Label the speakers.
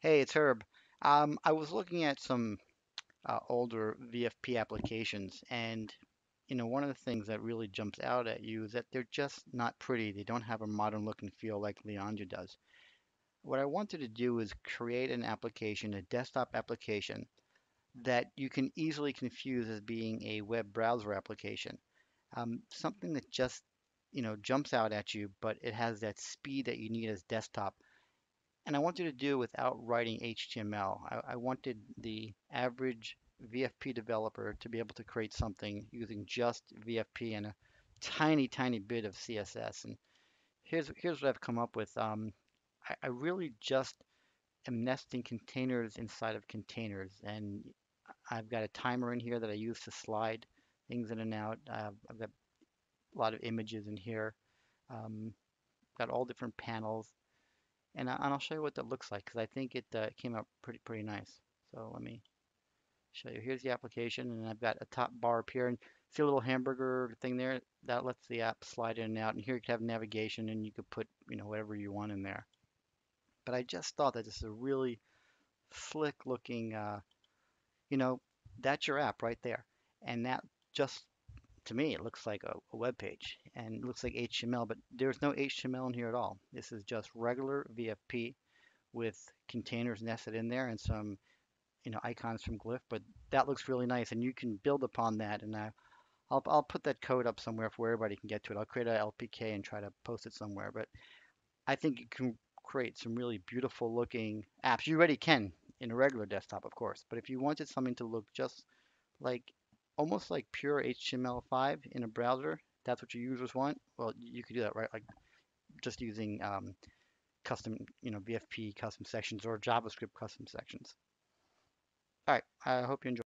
Speaker 1: Hey, it's Herb. Um, I was looking at some uh, older VFP applications, and you know, one of the things that really jumps out at you is that they're just not pretty. They don't have a modern look and feel like Lianja does. What I wanted to do is create an application, a desktop application that you can easily confuse as being a web browser application. Um, something that just, you know, jumps out at you, but it has that speed that you need as desktop and I wanted to do without writing HTML. I, I wanted the average VFP developer to be able to create something using just VFP and a tiny, tiny bit of CSS. And here's here's what I've come up with. Um, I, I really just am nesting containers inside of containers, and I've got a timer in here that I use to slide things in and out. I've got a lot of images in here. Um, got all different panels. And, I, and I'll show you what that looks like because I think it uh, came out pretty pretty nice. So let me show you. Here's the application, and I've got a top bar up here, and see a little hamburger thing there? That lets the app slide in and out. And here you can have navigation, and you could put you know whatever you want in there. But I just thought that this is a really slick looking, uh, you know, that's your app right there, and that just to me, it looks like a, a web page and it looks like HTML, but there's no HTML in here at all. This is just regular VFP with containers nested in there and some, you know, icons from Glyph, but that looks really nice and you can build upon that. And I, I'll, I'll put that code up somewhere for everybody can get to it. I'll create a LPK and try to post it somewhere, but I think you can create some really beautiful looking apps. You already can in a regular desktop, of course, but if you wanted something to look just like almost like pure HTML5 in a browser, that's what your users want, well, you could do that, right? Like just using um, custom, you know, VFP custom sections or JavaScript custom sections. All right, I hope you enjoy.